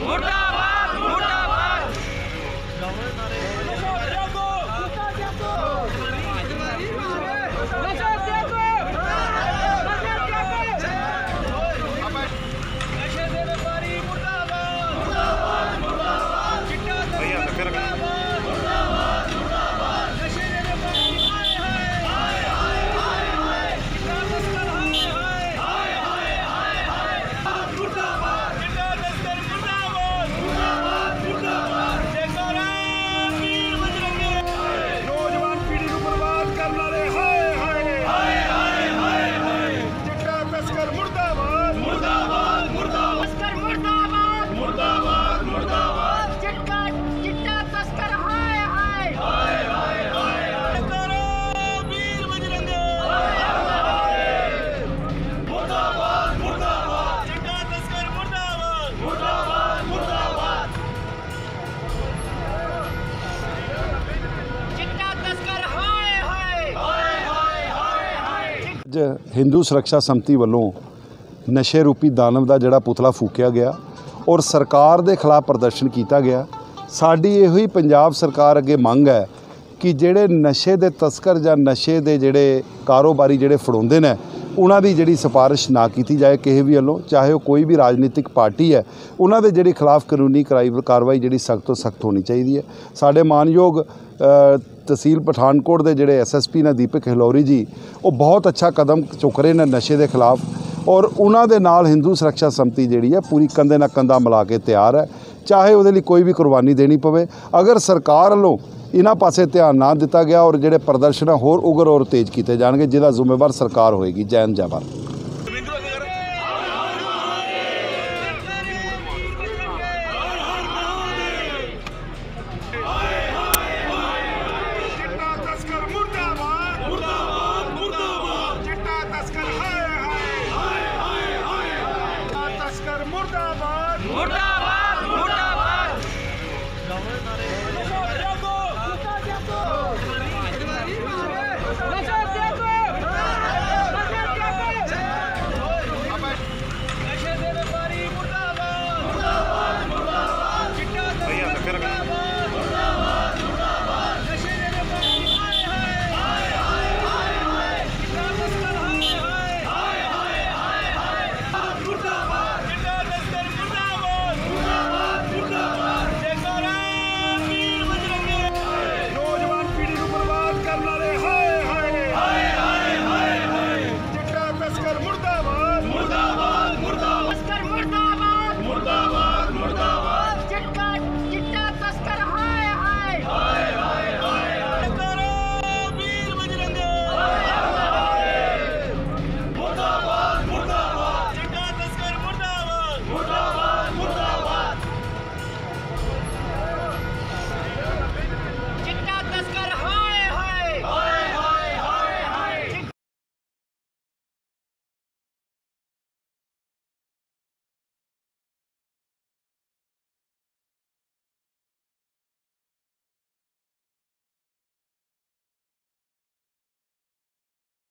¡Gorda! ਅੱਜ ਹਿੰਦੂ ਸੁਰੱਖਿਆ ਸੰਮਤੀ ਵੱਲੋਂ ਨਸ਼ੇ ਰੂਪੀ ਦਾਨਵ ਦਾ ਜਿਹੜਾ ਪੁਤਲਾ ਫੂਕਿਆ ਗਿਆ ਔਰ ਸਰਕਾਰ ਦੇ ਖਿਲਾਫ ਪ੍ਰਦਰਸ਼ਨ ਕੀਤਾ ਗਿਆ, ਸਾਡੀ ਇਹੋ ਹੀ ਪੰਜਾਬ ਸਰਕਾਰ ਅੱਗੇ ਮੰਗ ਹੈ ਕਿ ਜਿਹੜੇ ਨਸ਼ੇ ਦੇ ਤਸਕਰ ਜਾਂ ਨਸ਼ੇ ਦੇ ਜਿਹੜੇ ਕਾਰੋਬਾਰੀ ਜਿਹੜੇ ਫੜਾਉਂਦੇ ਨੇ, ਉਹਨਾਂ ਦੀ ਜਿਹੜੀ ਸਿਫਾਰਿਸ਼ ਨਾ ਕੀਤੀ ਜਾਏ ਕਿਸੇ ਵੀ ਵੱਲੋਂ, ਚਾਹੇ ਉਹ ਕੋਈ ਵੀ ਰਾਜਨੀਤਿਕ ਪਾਰਟੀ ਹੈ, ਉਹਨਾਂ ਦੇ ਜਿਹੜੀ ਖਿਲਾਫ ਕਾਨੂੰਨੀ ਕਰਾਈ ਕਾਰਵਾਈ ਜਿਹੜੀ ਸਖਤ ਤੋਂ ਸਖਤ ਹੋਣੀ ਚਾਹੀਦੀ ਹੈ। ਸਾਡੇ ਮਾਨਯੋਗ ਤਹਿਸੀਲ ਪਠਾਨਕੋਟ ਦੇ ਜਿਹੜੇ ਐਸਐਸਪੀ ਨੇ ਦੀਪਕ ਹਿਲੋਰੀ ਜੀ, ਉਹ ਬਹੁਤ ਅੱਛਾ ਕਦਮ ਚੁੱਕ ਰਹੇ ਨੇ ਨਸ਼ੇ ਦੇ ਖਿਲਾਫ ਔਰ ਉਹਨਾਂ ਦੇ ਨਾਲ ਹਿੰਦੂ ਸੁਰੱਖਿਆ ਸੰਮਤੀ ਜਿਹੜੀ ਹੈ, ਪੂਰੀ ਕੰਧੇ ਨਾਲ ਕੰਧਾ ਮਿਲਾ ਕੇ ਤਿਆਰ ਹੈ। ਚਾਹੇ ਉਹਦੇ ਲਈ ਕੋਈ ਵੀ ਕੁਰਬਾਨੀ ਦੇਣੀ ਪਵੇ, ਅਗਰ ਸਰਕਾਰ ਵੱਲੋਂ ਇਹਨਾਂ ਪਾਸੇ ਧਿਆਨ ਨਾ ਦਿੱਤਾ ਗਿਆ ਔਰ ਜਿਹੜੇ ਪ੍ਰਦਰਸ਼ਨ ਆ, ਹੋਰ ਉਗਰ ਔਰ ਤੇਜ਼ ਕੀਤੇ ਜਾਣਗੇ, ਜਿਹਦਾ ਜ਼ਿੰਮੇਵਾਰ ਸਰਕਾਰ ਹੋਏਗੀ। ਜੈ ਹਿੰਦ, ਜੈ ਭਾਰਤ।